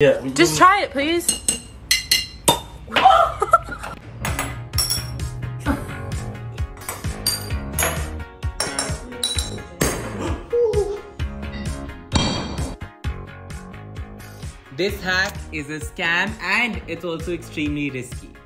Yeah. Just try it, please. This hack is a scam and it's also extremely risky.